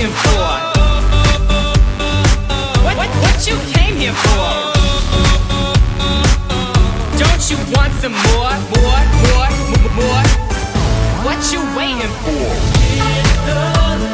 waiting for? What, what, what you came here for? Don't you want some more, more, more, more? What you waiting for?